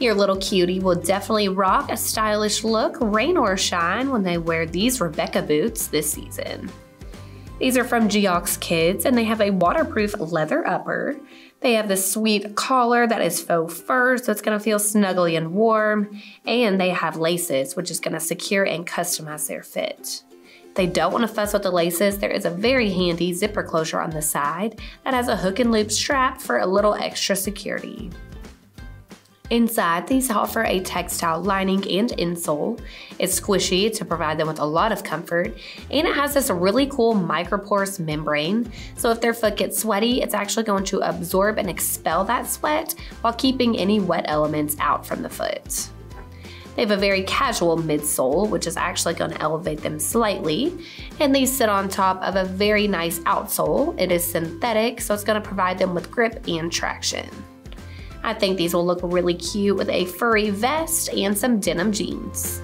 Your little cutie will definitely rock a stylish look, rain or shine, when they wear these Rebecca boots this season. These are from Geox Kids and they have a waterproof leather upper. They have this sweet collar that is faux fur, so it's gonna feel snuggly and warm. And they have laces, which is gonna secure and customize their fit. If they don't wanna fuss with the laces, there is a very handy zipper closure on the side that has a hook and loop strap for a little extra security. Inside, these offer a textile lining and insole. It's squishy to provide them with a lot of comfort, and it has this really cool microporous membrane. So if their foot gets sweaty, it's actually going to absorb and expel that sweat while keeping any wet elements out from the foot. They have a very casual midsole, which is actually going to elevate them slightly. And these sit on top of a very nice outsole. It is synthetic, so it's going to provide them with grip and traction. I think these will look really cute with a furry vest and some denim jeans.